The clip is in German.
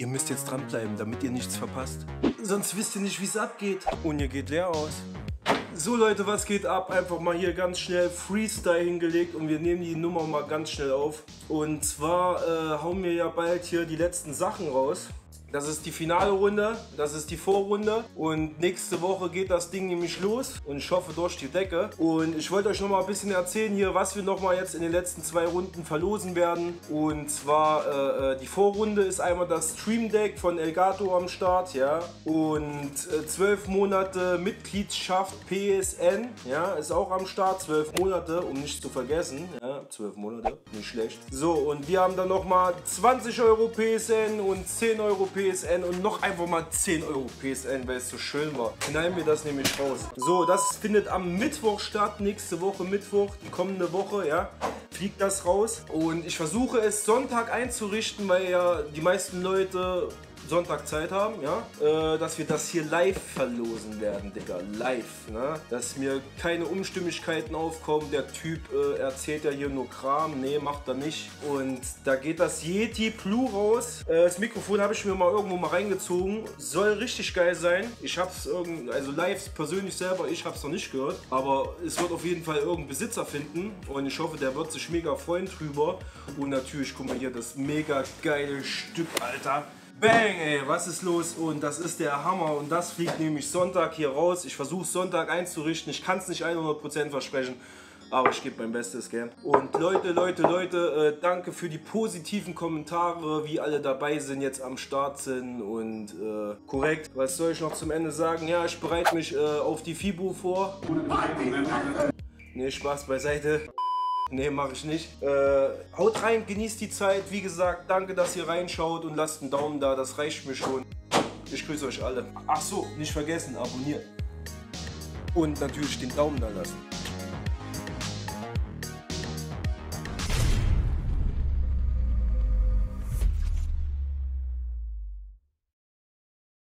Ihr müsst jetzt dranbleiben, damit ihr nichts verpasst. Sonst wisst ihr nicht, wie es abgeht. Und ihr geht leer aus. So Leute, was geht ab? Einfach mal hier ganz schnell Freestyle hingelegt und wir nehmen die Nummer mal ganz schnell auf. Und zwar äh, hauen wir ja bald hier die letzten Sachen raus. Das ist die finale Runde, das ist die Vorrunde und nächste Woche geht das Ding nämlich los und ich hoffe durch die Decke. Und ich wollte euch noch mal ein bisschen erzählen hier, was wir noch mal jetzt in den letzten zwei Runden verlosen werden. Und zwar äh, äh die Vorrunde ist einmal das Stream Deck von Elgato am Start, ja. Und äh, zwölf äh, Monate Mitgliedschaft PSN, ja, ist auch am Start. Zwölf Monate, um nicht zu vergessen, ja, zwölf Monate, nicht schlecht. So, und wir haben dann noch mal 20 Euro PSN und 10 Euro PSN PSN und noch einfach mal 10 Euro PSN, weil es so schön war. Knallen wir das nämlich raus. So, das findet am Mittwoch statt, nächste Woche Mittwoch, die kommende Woche, ja fliegt das raus. Und ich versuche es Sonntag einzurichten, weil ja die meisten Leute Sonntag Zeit haben, ja, äh, dass wir das hier live verlosen werden, Digga, live, ne? Dass mir keine Unstimmigkeiten aufkommen, der Typ äh, erzählt ja hier nur Kram, nee, macht er nicht. Und da geht das Yeti Blue raus. Äh, das Mikrofon habe ich mir mal irgendwo mal reingezogen, soll richtig geil sein. Ich hab's irgend, also live persönlich selber, ich hab's noch nicht gehört, aber es wird auf jeden Fall irgendeinen Besitzer finden und ich hoffe, der wird sich mega freuen drüber. Und natürlich, guck mal hier, das mega geile Stück, Alter. Bang, ey, was ist los? Und das ist der Hammer und das fliegt nämlich Sonntag hier raus. Ich versuche Sonntag einzurichten. Ich kann es nicht 100% versprechen, aber ich gebe mein Bestes, gell? Und Leute, Leute, Leute, äh, danke für die positiven Kommentare, wie alle dabei sind, jetzt am Start sind und äh, korrekt. Was soll ich noch zum Ende sagen? Ja, ich bereite mich äh, auf die FIBO vor. Ne, Spaß beiseite. Nee, mache ich nicht. Äh, haut rein, genießt die Zeit. Wie gesagt, danke, dass ihr reinschaut und lasst einen Daumen da. Das reicht mir schon. Ich grüße euch alle. Ach so, nicht vergessen, abonnieren. Und natürlich den Daumen da lassen.